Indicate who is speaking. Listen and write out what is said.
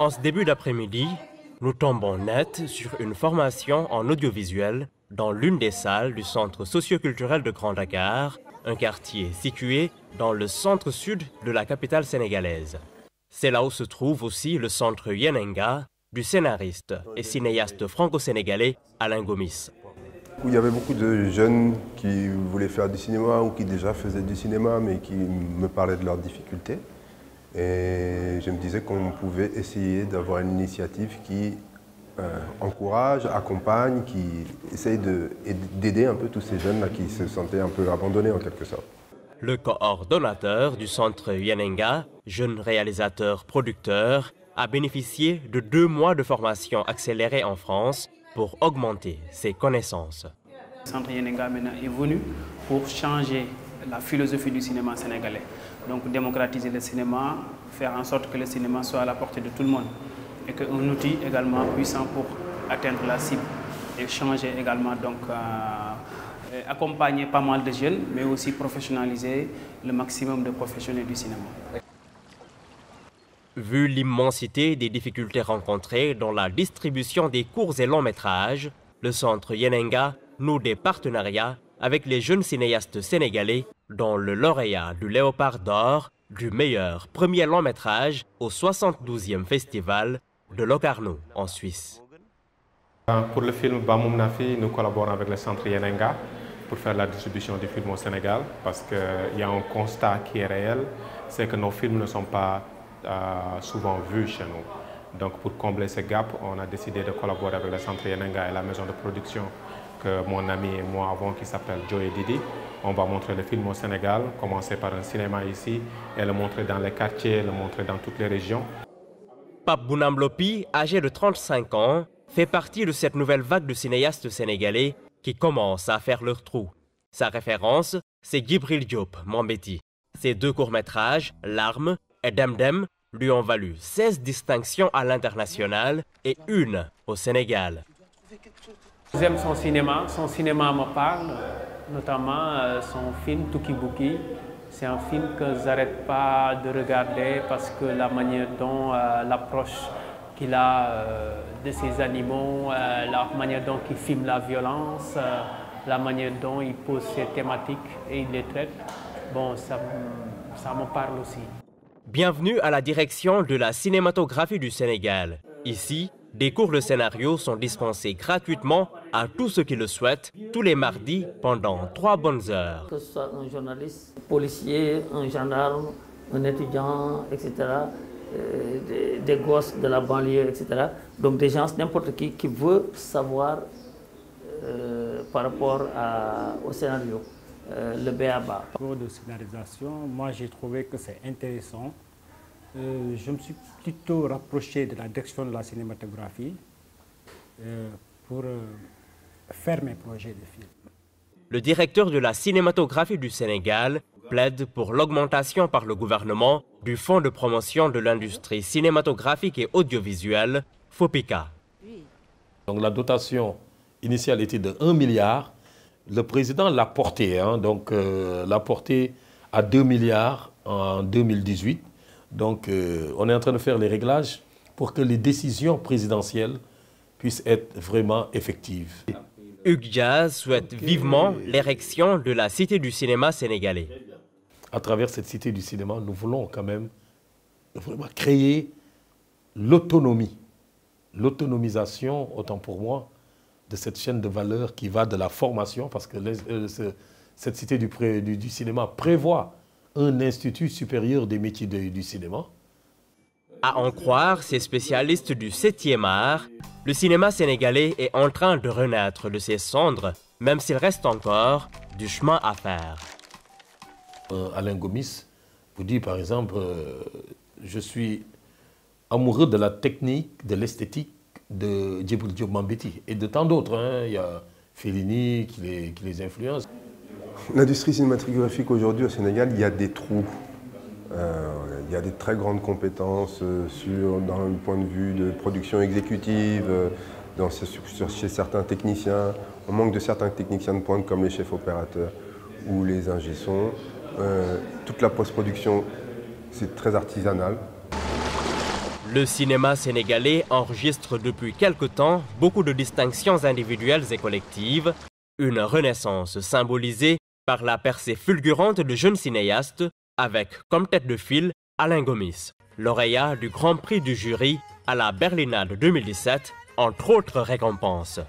Speaker 1: En ce début d'après-midi, nous tombons net sur une formation en audiovisuel dans l'une des salles du Centre socioculturel de Grand Dakar, un quartier situé dans le centre-sud de la capitale sénégalaise. C'est là où se trouve aussi le centre Yenenga du scénariste et cinéaste franco-sénégalais Alain Gomis.
Speaker 2: Il y avait beaucoup de jeunes qui voulaient faire du cinéma ou qui déjà faisaient du cinéma mais qui me parlaient de leurs difficultés. Et je me disais qu'on pouvait essayer d'avoir une initiative qui euh, encourage, accompagne, qui essaye d'aider un peu tous ces jeunes-là qui se sentaient un peu abandonnés en quelque sorte.
Speaker 1: Le coordonnateur du centre Yenenga, jeune réalisateur producteur, a bénéficié de deux mois de formation accélérée en France pour augmenter ses connaissances.
Speaker 3: Le centre Yenenga maintenant est venu pour changer la philosophie du cinéma sénégalais. Donc démocratiser le cinéma, faire en sorte que le cinéma soit à la portée de tout le monde et qu'un outil également puissant pour atteindre la cible et changer également donc euh, accompagner pas mal de jeunes mais aussi professionnaliser le maximum de professionnels du cinéma.
Speaker 1: Vu l'immensité des difficultés rencontrées dans la distribution des courts et longs métrages, le centre Yenenga noue des partenariats avec les jeunes cinéastes sénégalais dont le lauréat du Léopard d'Or du meilleur premier long métrage au 72e festival de Locarno en Suisse.
Speaker 4: Pour le film Bamoum Nafi, nous collaborons avec le centre Yenenga pour faire la distribution du film au Sénégal parce qu'il y a un constat qui est réel, c'est que nos films ne sont pas euh, souvent vus chez nous. Donc pour combler ce gap, on a décidé de collaborer avec le centre Yenenga et la maison de production que mon ami et moi avons qui s'appelle Joe Didi. On va montrer le film au Sénégal, commencer par un cinéma ici et le montrer dans les quartiers, le montrer dans toutes les régions.
Speaker 1: Pape Bounamlopi, âgé de 35 ans, fait partie de cette nouvelle vague de cinéastes sénégalais qui commencent à faire leur trou. Sa référence, c'est Gibril Diop, Mambeti. Ses deux courts-métrages, L'arme et Demdem, lui ont valu 16 distinctions à l'international et une au Sénégal.
Speaker 3: J'aime son cinéma, son cinéma me parle, notamment euh, son film Tukibuki. C'est un film que je n'arrête pas de regarder parce que la manière dont euh, l'approche qu'il a euh, de ces animaux, la manière dont il filme la violence, la manière dont il pose ses thématiques et il les traite, bon, ça, ça me parle aussi.
Speaker 1: Bienvenue à la direction de la cinématographie du Sénégal. Ici, des cours de scénario sont dispensés gratuitement à tous ceux qui le souhaitent tous les mardis pendant trois bonnes heures.
Speaker 5: Que ce soit un journaliste, un policier, un gendarme, un étudiant, etc., euh, des, gosses de la banlieue, etc. Donc des gens, n'importe qui, qui veut savoir euh, par rapport au scénario, euh, le BABA.
Speaker 6: Pour de scénarisation, moi j'ai trouvé que c'est intéressant euh, je me suis plutôt rapproché de la direction de la cinématographie euh, pour euh, faire mes projets de film.
Speaker 1: Le directeur de la cinématographie du Sénégal plaide pour l'augmentation par le gouvernement du Fonds de promotion de l'industrie cinématographique et audiovisuelle, FOPICA.
Speaker 7: Donc la dotation initiale était de 1 milliard. Le président l'a porté, hein, donc l'a porté à 2 milliards en 2018. Donc, euh, on est en train de faire les réglages pour que les décisions présidentielles puissent être vraiment effectives.
Speaker 1: Hugues Diaz souhaite vivement l'érection de la Cité du cinéma sénégalais.
Speaker 7: À travers cette Cité du cinéma, nous voulons quand même vraiment créer l'autonomie, l'autonomisation, autant pour moi, de cette chaîne de valeur qui va de la formation, parce que euh, cette Cité du, du cinéma prévoit un institut supérieur des métiers du cinéma.
Speaker 1: À en croire ces spécialistes du 7e art, le cinéma sénégalais est en train de renaître de ses cendres, même s'il reste encore du chemin à faire.
Speaker 7: Euh, Alain Gomis vous dit par exemple, euh, je suis amoureux de la technique, de l'esthétique de Djibril Diop Mambeti et de tant d'autres. Hein. Il y a Fellini qui les, qui les influence.
Speaker 2: L'industrie cinématographique aujourd'hui au Sénégal, il y a des trous. Euh, il y a des très grandes compétences euh, sur, dans le point de vue de production exécutive, euh, dans, chez certains techniciens. On manque de certains techniciens de pointe comme les chefs opérateurs ou les ingé-sons. toute la post-production, c'est très artisanal.
Speaker 1: Le cinéma sénégalais enregistre depuis quelque temps beaucoup de distinctions individuelles et collectives, une renaissance symbolisée par la percée fulgurante de jeunes cinéastes avec comme tête de file Alain Gomis, lauréat du Grand Prix du jury à la Berlinade 2017, entre autres récompenses.